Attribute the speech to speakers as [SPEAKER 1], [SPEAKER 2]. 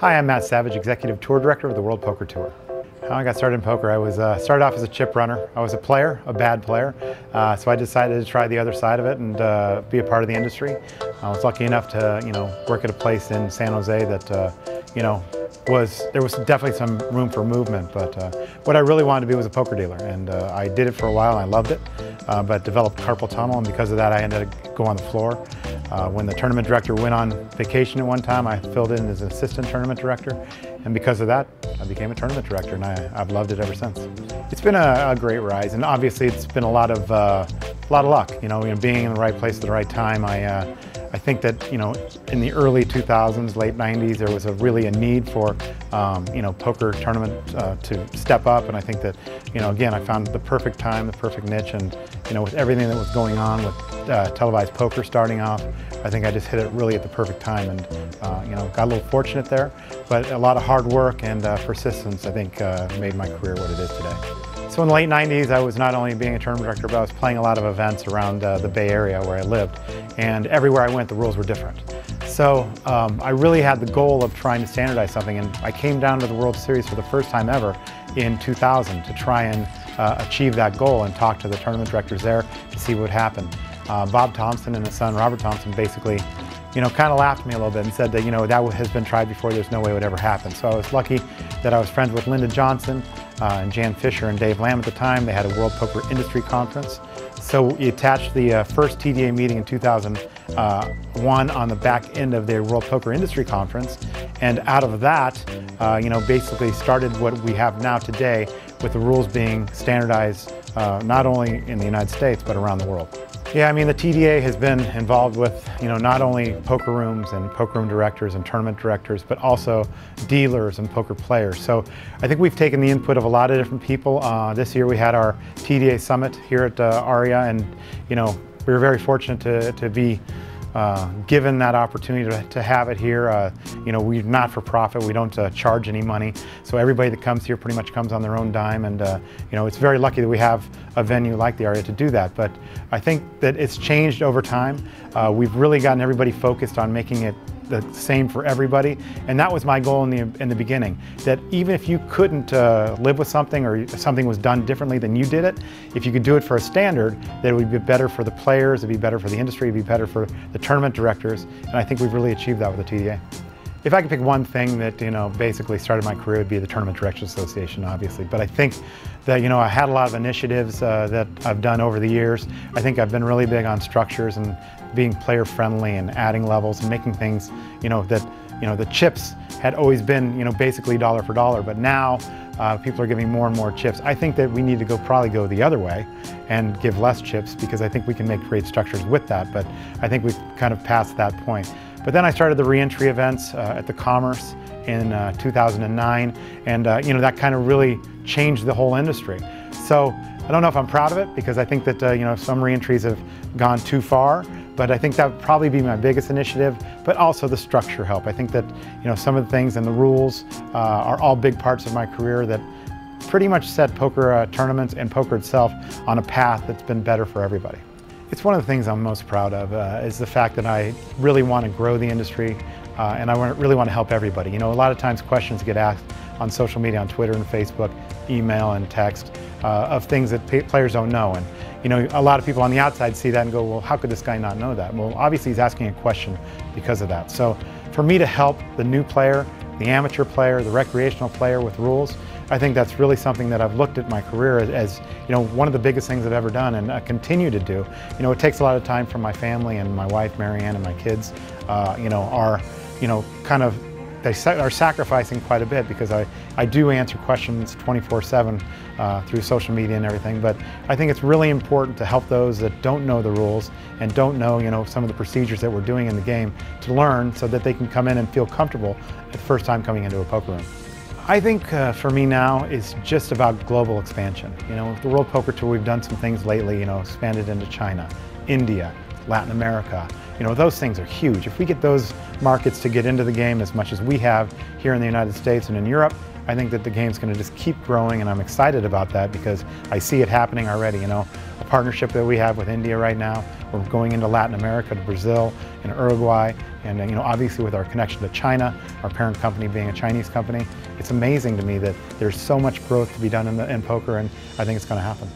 [SPEAKER 1] Hi, I'm Matt Savage, Executive Tour Director of the World Poker Tour. How I got started in poker, I was uh, started off as a chip runner. I was a player, a bad player, uh, so I decided to try the other side of it and uh, be a part of the industry. I was lucky enough to, you know, work at a place in San Jose that, uh, you know, was there was definitely some room for movement. But uh, what I really wanted to be was a poker dealer, and uh, I did it for a while. I loved it, but developed carpal tunnel, and because of that, I ended up going on the floor. Uh, when the tournament director went on vacation at one time, I filled in as assistant tournament director, and because of that, I became a tournament director, and I, have loved it ever since. It's been a, a, great rise, and obviously it's been a lot of uh, a lot of luck. You know, you know, being in the right place at the right time. I uh, I think that you know, in the early 2000s, late 90s, there was a really a need for um, you know poker tournament uh, to step up, and I think that you know again I found the perfect time, the perfect niche, and you know with everything that was going on with uh, televised poker starting off. I think I just hit it really at the perfect time and, uh, you know, got a little fortunate there. But a lot of hard work and uh, persistence, I think, uh, made my career what it is today. So in the late 90s, I was not only being a tournament director, but I was playing a lot of events around uh, the Bay Area where I lived. And everywhere I went, the rules were different. So um, I really had the goal of trying to standardize something. And I came down to the World Series for the first time ever in 2000 to try and uh, achieve that goal and talk to the tournament directors there to see what happened uh, Bob Thompson and his son Robert Thompson basically, you know, kind of laughed at me a little bit and said that, you know, that has been tried before, there's no way it would ever happen. So I was lucky that I was friends with Linda Johnson uh, and Jan Fisher and Dave Lamb at the time. They had a World Poker Industry Conference. So we attached the uh, first TDA meeting in 2001 uh, on the back end of the World Poker Industry Conference. And out of that, uh, you know, basically started what we have now today with the rules being standardized uh, not only in the United States, but around the world. Yeah, I mean, the TDA has been involved with, you know, not only poker rooms and poker room directors and tournament directors, but also dealers and poker players. So I think we've taken the input of a lot of different people. Uh, this year we had our TDA summit here at uh, ARIA, and, you know, we were very fortunate to, to be uh, given that opportunity to, to have it here. Uh, you know, we're not for profit. We don't uh, charge any money. So everybody that comes here pretty much comes on their own dime. And, uh, you know, it's very lucky that we have a venue like the ARIA to do that. But I think that it's changed over time. Uh, we've really gotten everybody focused on making it the same for everybody. And that was my goal in the, in the beginning, that even if you couldn't uh, live with something or something was done differently than you did it, if you could do it for a standard, that it would be better for the players, it'd be better for the industry, it'd be better for the tournament directors. And I think we've really achieved that with the TDA. If I could pick one thing that, you know, basically started my career, would be the Tournament Directors Association, obviously. But I think that, you know, I had a lot of initiatives uh, that I've done over the years. I think I've been really big on structures and being player friendly and adding levels and making things, you know, that, you know, the chips had always been, you know, basically dollar for dollar. But now uh, people are giving more and more chips. I think that we need to go probably go the other way and give less chips because I think we can make great structures with that. But I think we've kind of passed that point. But then I started the reentry events uh, at the Commerce in uh, 2009, and uh, you know that kind of really changed the whole industry. So I don't know if I'm proud of it because I think that uh, you know some reentries have gone too far, but I think that would probably be my biggest initiative. But also the structure help. I think that you know some of the things and the rules uh, are all big parts of my career that pretty much set poker uh, tournaments and poker itself on a path that's been better for everybody. It's one of the things I'm most proud of uh, is the fact that I really want to grow the industry uh, and I really want to help everybody. You know, a lot of times questions get asked on social media, on Twitter and Facebook, email and text uh, of things that players don't know. And you know, a lot of people on the outside see that and go, well, how could this guy not know that? Well, obviously he's asking a question because of that. So for me to help the new player, the amateur player, the recreational player with rules, I think that's really something that I've looked at my career as, as, you know, one of the biggest things I've ever done and I continue to do. You know, it takes a lot of time from my family and my wife, Marianne, and my kids, uh, you know, are, you know, kind of, they are sacrificing quite a bit because I, I do answer questions 24-7 uh, through social media and everything, but I think it's really important to help those that don't know the rules and don't know, you know, some of the procedures that we're doing in the game to learn so that they can come in and feel comfortable the first time coming into a poker room. I think uh, for me now it's just about global expansion. You know, with the World Poker Tour, we've done some things lately, you know, expanded into China, India, Latin America. You know, those things are huge. If we get those markets to get into the game as much as we have here in the United States and in Europe, I think that the game's going to just keep growing, and I'm excited about that because I see it happening already. You know, a partnership that we have with India right now. We're going into Latin America, to Brazil, and Uruguay, and you know, obviously with our connection to China, our parent company being a Chinese company, it's amazing to me that there's so much growth to be done in, the, in poker, and I think it's going to happen.